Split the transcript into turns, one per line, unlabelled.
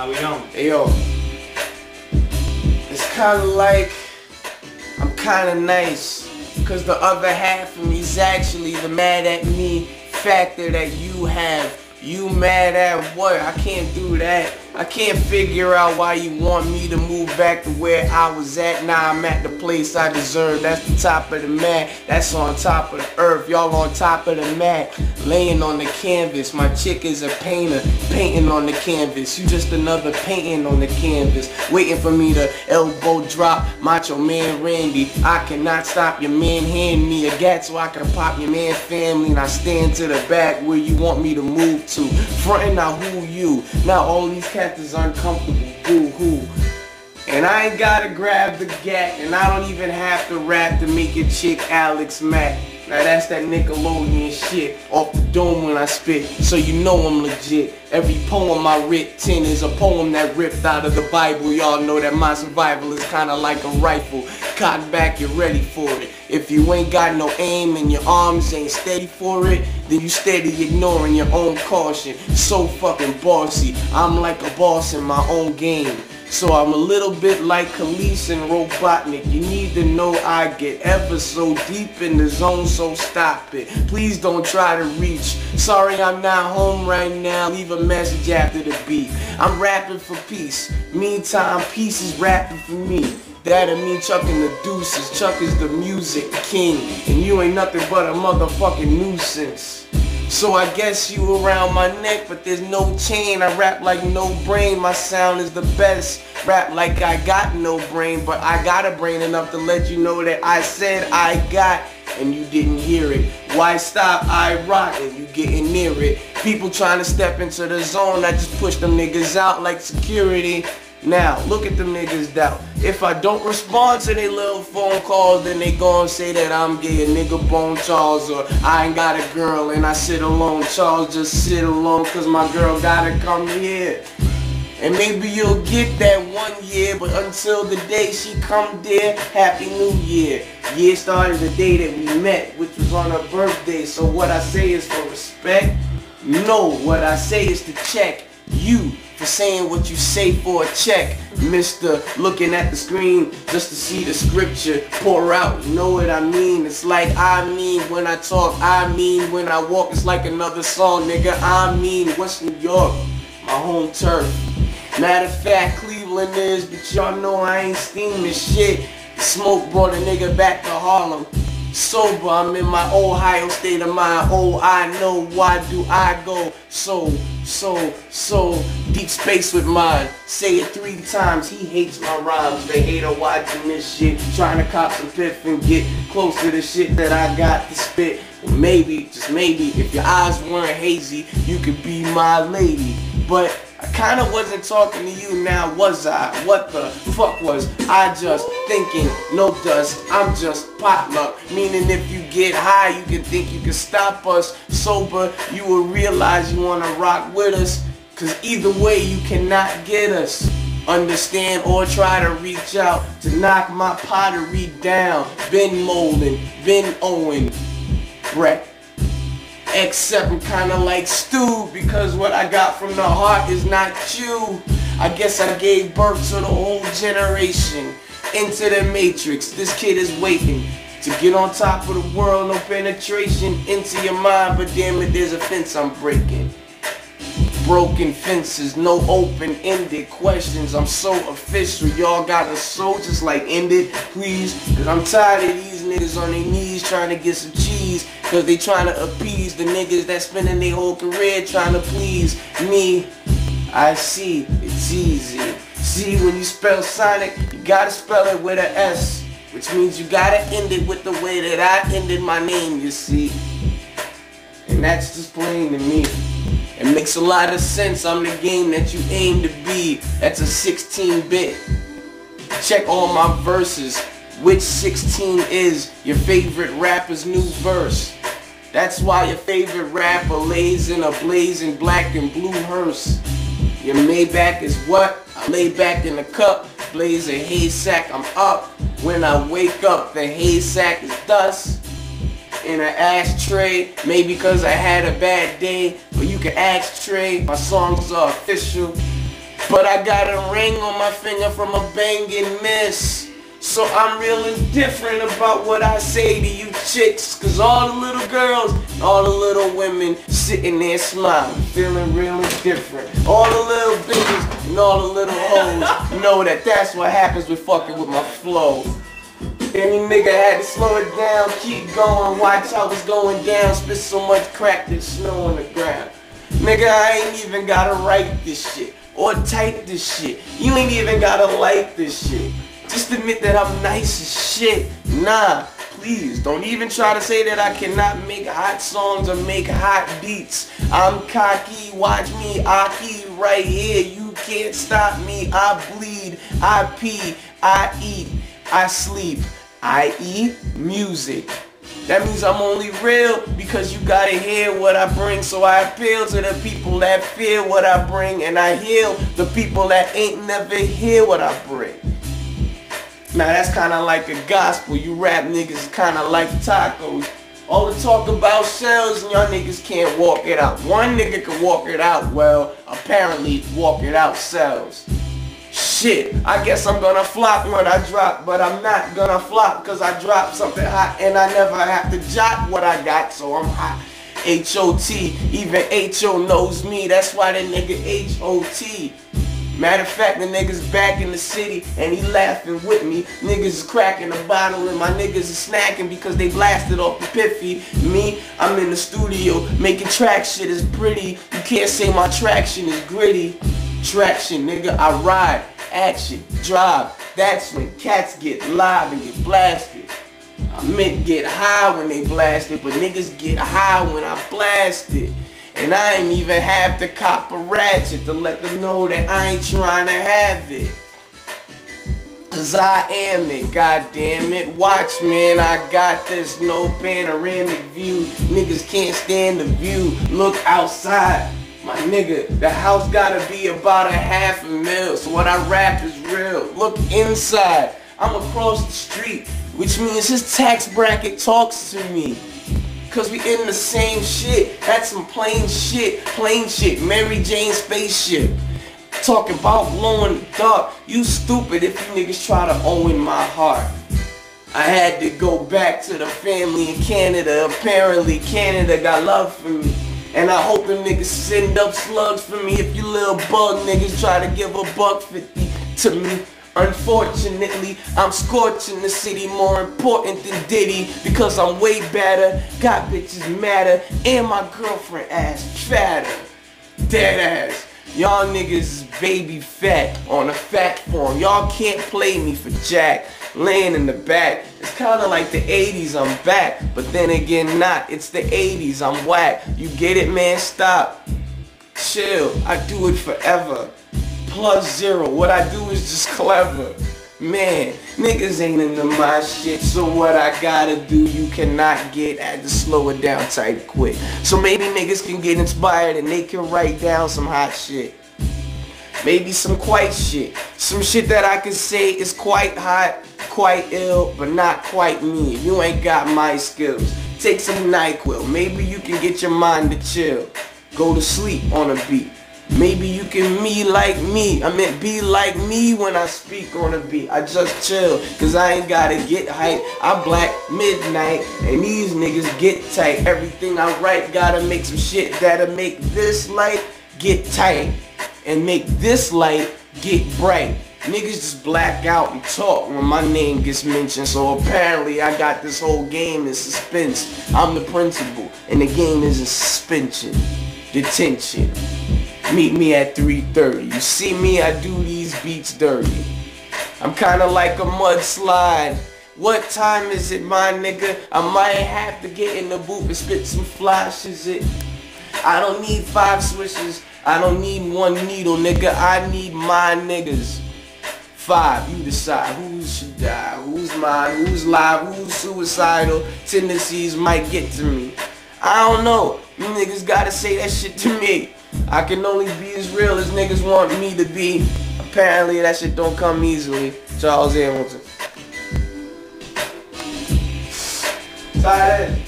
How we?
Hey, yo, it's kind of like I'm kind of nice. Cause the other half of me is actually the mad at me factor that you have. You mad at what? I can't do that. I can't figure out why you want me to move back to where I was at. Now I'm at the place I deserve. That's the top of the mat. That's on top of the earth. Y'all on top of the mat. Laying on the canvas. My chick is a painter. Painting on the canvas. You just another painting on the canvas. Waiting for me to elbow drop. Macho Man Randy. I cannot stop your man. Hand me a gat so I can pop your man family. And I stand to the back where you want me to move to. Frontin' out who you. Now all these is uncomfortable. Boo hoo. And I ain't gotta grab the gat, and I don't even have to rap to make your chick Alex Mack. Now that's that Nickelodeon shit off the dome when I spit, so you know I'm legit. Every poem I writ 10 is a poem that ripped out of the Bible. Y'all know that my survival is kinda like a rifle. Cotton back, you're ready for it. If you ain't got no aim and your arms ain't steady for it, then you steady ignoring your own caution. So fucking bossy. I'm like a boss in my own game. So I'm a little bit like Khalees and Robotnik. You need to know I get ever so deep in the zone, so stop it. Please don't try to reach. Sorry I'm not home right now. Leave a message after the beat. I'm rapping for peace. Meantime, peace is rapping for me. That and me chucking the deuces. Chuck is the music king. And you ain't nothing but a motherfucking nuisance. So I guess you around my neck, but there's no chain. I rap like no brain. My sound is the best. Rap like I got no brain, but I got a brain enough to let you know that I said I got and you didn't hear it. Why stop? I rock and you getting near it. People trying to step into the zone, I just push them niggas out like security. Now, look at them niggas doubt. If I don't respond to their little phone calls, then they gon' say that I'm gay, a nigga bone Charles, or I ain't got a girl and I sit alone. Charles just sit alone cause my girl gotta come here. And maybe you'll get that one year, but until the day she come there, Happy New Year. Year started the day that we met, which was on her birthday. So what I say is for respect. No, what I say is to check you for saying what you say for a check. Mister looking at the screen just to see the scripture pour out. You know what I mean? It's like I mean when I talk, I mean when I walk. It's like another song, nigga. I mean West New York, my home turf. Matter of fact, Cleveland is, but y'all know I ain't steaming shit. Smoke brought a nigga back to Harlem. Sober, I'm in my Ohio state of mind. Oh, I know why do I go so, so, so deep space with mine. Say it three times. He hates my rhymes. They hate her watching this shit, trying to cop some piff and get close to the shit that I got to spit. Maybe, just maybe, if your eyes weren't hazy, you could be my lady. But I kinda wasn't talking to you now, was I? What the fuck was I just thinking? No dust, I'm just potluck. Meaning if you get high, you can think you can stop us. Sober, you will realize you wanna rock with us. Cause either way, you cannot get us. Understand or try to reach out to knock my pottery down. Been molding, been owing. Brett. Except I'm kinda like Stu because what I got from the heart is not you. I guess I gave birth to the whole generation. Into the matrix, this kid is waiting to get on top of the world. No penetration into your mind, but damn it, there's a fence I'm breaking. Broken fences, no open-ended questions. I'm so official, y'all got a soul just like end it, please. Cause I'm tired of these niggas on their knees trying to get some cheese. Cause they trying to appease the niggas that spending their whole career trying to please me. I see, it's easy. See, when you spell Sonic, you gotta spell it with an S. Which means you gotta end it with the way that I ended my name, you see. And that's just plain to me. It makes a lot of sense. I'm the game that you aim to be. That's a 16-bit. Check all my verses. Which 16 is your favorite rapper's new verse? That's why your favorite rapper lays in a blazing black and blue hearse. Your Maybach is what? I lay back in the cup, blaze a hay sack. I'm up. When I wake up, the hay sack is dust in an ashtray. Maybe because I had a bad day, can ask Trey. My songs are official. But I got a ring on my finger from a banging miss. So I'm real indifferent about what I say to you chicks Cause all the little girls, all the little women sitting there smiling Feeling really different All the little bitches and all the little hoes Know that that's what happens with fucking with my flow any nigga had to slow it down, keep going, watch how it's going down, spit so much crack there's snow on the ground. Nigga, I ain't even gotta write this shit or type this shit. You ain't even gotta like this shit. Just admit that I'm nice as shit. Nah, please, don't even try to say that I cannot make hot songs or make hot beats. I'm cocky, watch me, Aki right here. You can't stop me. I bleed, I pee, I eat, I sleep. I eat music. That means I'm only real because you gotta hear what I bring. So I appeal to the people that feel what I bring and I heal the people that ain't never hear what I bring. Now that's kinda like a gospel. You rap niggas kinda like tacos. All the talk about sales and y'all niggas can't walk it out. One nigga can walk it out, well, apparently walk it out sells. Shit, I guess I'm gonna flop when I drop, but I'm not gonna flop because I dropped something hot and I never have to jot what I got, so I'm hot. H-O-T, even H-O knows me, that's why the nigga H-O-T. Matter of fact, the niggas back in the city and he laughing with me. Niggas is cracking a bottle and my niggas is snacking because they blasted off the piffy. Me, I'm in the studio making track shit is pretty. You can't say my traction is gritty. Traction, nigga, I ride, action, drive. That's when cats get live and get blasted. I meant get high when they blast it, but niggas get high when I blast it. And I ain't even have to cop a ratchet to let them know that I ain't trying to have it. Cause I am it, god damn it. Watch man, I got this no panoramic view. Niggas can't stand the view. Look outside. My nigga, the house gotta be about a half a mil, so what I rap is real. Look inside, I'm across the street, which means his tax bracket talks to me. Cause we in the same shit. That's some plain shit, plain shit. Mary Jane spaceship. Talking about glowing the dark. You stupid if you niggas try to own my heart. I had to go back to the family in Canada. Apparently Canada got love for me. And I hope them niggas send up slugs for me if you little bug niggas try to give a buck 50 to me. Unfortunately, I'm scorching the city more important than Diddy because I'm way better, got bitches madder, and my girlfriend ass fatter. Dead ass. Y'all niggas baby fat on a fat form. Y'all can't play me for jack. Laying in the back. It's kinda like the 80s, I'm back. But then again, not. It's the 80s, I'm whack. You get it, man? Stop. Chill. I do it forever. Plus zero. What I do is just clever. Man, niggas ain't into my shit, so what I gotta do, you cannot get. at the to slow it down type quick. So maybe niggas can get inspired and they can write down some hot shit. Maybe some quite shit. Some shit that I can say is quite hot, quite ill, but not quite me. You ain't got my skills. Take some NyQuil. Maybe you can get your mind to chill. Go to sleep on a beat. Maybe you can me like me. I meant be like me when I speak on a beat. I just chill, cause I ain't gotta get hype. I black midnight, and these niggas get tight. Everything I write gotta make some shit that'll make this light get tight. And make this light get bright. Niggas just black out and talk when my name gets mentioned. So apparently I got this whole game in suspense. I'm the principal, and the game is in suspension. Detention. Meet me at 3.30. You see me, I do these beats dirty. I'm kinda like a mudslide. What time is it, my nigga? I might have to get in the booth and spit some flashes. It. I don't need five swishes. I don't need one needle, nigga. I need my niggas. Five, you decide who should die, who's mine, who's live, who's suicidal. Tendencies might get to me. I don't know. You niggas gotta say that shit to me. I can only be as real as niggas want me to be. Apparently that shit don't come easily. Charles Hamilton. Tired